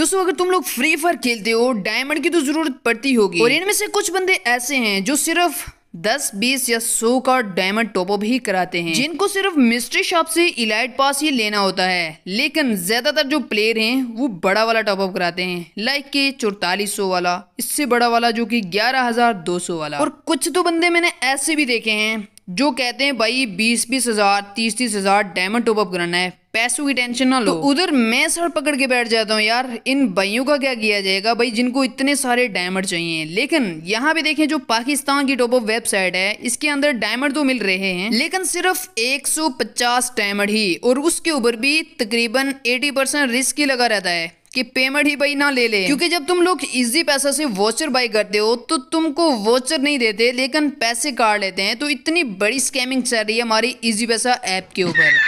दोस्तों अगर तुम लोग फ्री फायर खेलते हो डायमंड की तो ज़रूरत पड़ती होगी। और इनमें से कुछ बंदे ऐसे हैं जो सिर्फ़ दस बीस या सौ का डायमंड टॉपअप ही कराते हैं। जिनको सिर्फ़ मिस्ट्री शॉप से इलाइट पास ही लेना होता है। लेकिन ज़्यादातर जो प्लेयर हैं वो बड़ा वाला टॉपअप कराते हैं। लाइक के चौतालीस सौ वाला इससे बड़ा वाला जो कि ग्यारह हज़ार दो सौ वाला। और कुछ तो बंदे मैंने ऐसे भी देखे हैं जो कहते हैं, भाई, बीस बीस हज़ार, तीस तीस हज़ार डायमंड टॉपअप कराना है। पैसों की टेंशन ना लो। तो उधर मैं सर पकड़ के बैठ जाता हूँ, यार, इन भाइयों का क्या किया जाएगा? भाई, जिनको इतने सारे डायमंड चाहिए लेकिन यहाँ पे देखें, जो पाकिस्तान की टॉप ऑफ़ वेबसाइट है, इसके अंदर डायमंड तो मिल रहे हैं, लेकिन सिर्फ़ 150 डायमंड ही, और उसके ऊपर भी तकरीबन 80 परसेंट रिस्क ही लगा रहता है। कि पेमेंट ही भाई ना ले ले। क्योंकि जब तुम लोग इजी पैसा से वॉचर बाई करते हो तो तुमको वॉचर नहीं देते, लेकिन पैसे काट लेते हैं। तो इतनी बड़ी स्कैमिंग चल रही है हमारी इजी पैसा ऐप के ऊपर।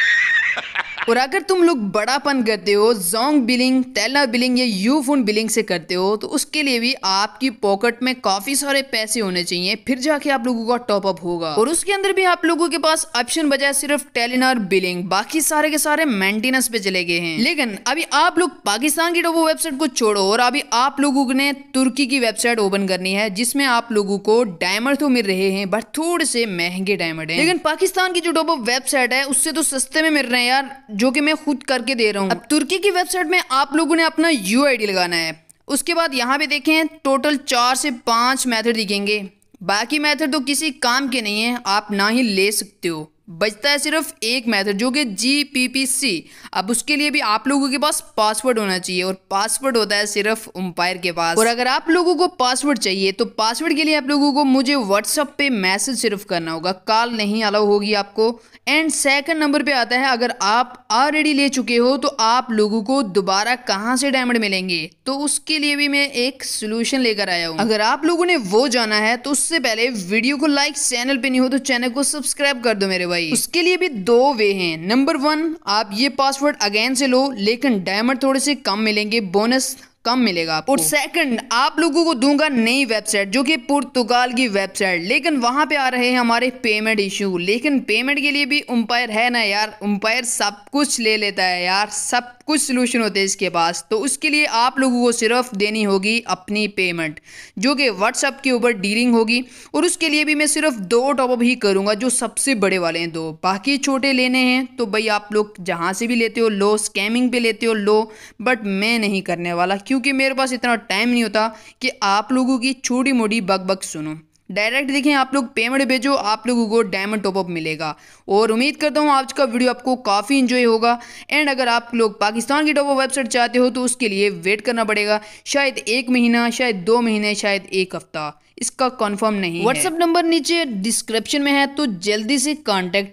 और अगर तुम लोग बड़ापन करते हो, जोंग बिलिंग टेलर बिलिंग या यू फ़ोन बिलिंग से करते हो तो उसके लिए भी आपकी पॉकेट में काफ़ी सारे पैसे होने चाहिए। फिर जाके आप लोगों का टॉप अप होगा। और उसके अंदर भी आप लोगों के पास ऑप्शन बजाय सिर्फ़ टेलिनर बिलिंग बाकी सारे के सारे मेंटेनेंस पे चले गए हैं। लेकिन अभी आप लोग पाकिस्तान की टोपो वेबसाइट को छोड़ो और अभी आप लोगों ने तुर्की की वेबसाइट ओपन करनी है, जिसमें आप लोगों को डायमंड तो मिल रहे हैं बट थोड़े से महँगे डायमंड है। लेकिन पाकिस्तान की जो टॉप वेबसाइट है, उससे तो सस्ते में मिल रहे हैं यार। जो कि मैं खुद करके दे रहा हूँ। अब तुर्की की वेबसाइट में आप लोगों ने अपना यू आई लगाना है। उसके बाद यहाँ पे देखें टोटल चार से पाँच मैथड दिखेंगे। बाकी मैथड तो किसी काम के नहीं है, आप ना ही ले सकते हो। बचता है सिर्फ़ एक मेथड, जो कि जी पी पी सी अब उसके लिए भी आप लोगों के पास पासवर्ड होना चाहिए और पासवर्ड होता है सिर्फ़ उम्पायर के पास। और अगर आप लोगों को पासवर्ड चाहिए तो पासवर्ड के लिए आप लोगों को मुझे व्हाट्सअप पे मैसेज सिर्फ़ करना होगा। कॉल नहीं अलाउ होगी आपको। एंड सेकंड नंबर पे आता है, अगर आप ऑलरेडी ले चुके हो तो आप लोगों को दोबारा कहाँ से डायमंड मिलेंगे? तो उसके लिए भी मैं एक सोल्यूशन लेकर आया हूँ। अगर आप लोगों ने वो जाना है तो उससे पहले वीडियो को लाइक चैनल पे नहीं हो तो चैनल को सब्सक्राइब कर दो मेरे भाई। उसके लिए भी दो वे हैं। नंबर वन आप ये पासवर्ड अगेन से लो लेकिन डायमंड थोड़े से कम मिलेंगे बोनस कम मिलेगा और सेकंड आप लोगों को दूँगा नई वेबसाइट जो कि पुर्तगाल की वेबसाइट लेकिन वहाँ पे आ रहे हैं हमारे पेमेंट इशू लेकिन पेमेंट के लिए भी उम्पायर है ना यार? उम्पायर सब कुछ ले लेता है यार सब कुछ सोल्यूशन होते हैं इसके पास तो उसके लिए आप लोगों को सिर्फ़ देनी होगी अपनी पेमेंट जो कि व्हाट्सअप के ऊपर डीलिंग होगी, और उसके लिए भी मैं सिर्फ़ दो टॉपअप ही करूँगा, जो सबसे बड़े वाले हैं दो। बाकी छोटे लेने हैं तो भाई आप लोग जहाँ से भी लेते हो, लो स्कैमिंग पे लेते हो, लो बट मैं नहीं करने वाला, क्योंकि मेरे पास इतना टाइम नहीं होता कि आप लोगों की छोटी मोटी बग बग सुनो। डायरेक्ट देखें, आप लोग पेमेंट भेजो, आप लोगों को डायमंड टॉपअप मिलेगा। और उम्मीद करता हूँ, आज का वीडियो आपको काफ़ी इन्जॉय होगा। एंड अगर आप लोग पाकिस्तान की टॉपअप वेबसाइट चाहते हो तो उसके लिए वेट करना पड़ेगा। शायद एक महीना, शायद दो महीने, शायद एक हफ़्ता। इसका कंफर्म नहीं व्हाट्सअप नंबर नीचे डिस्क्रिप्शन में है तो जल्दी से कांटेक्ट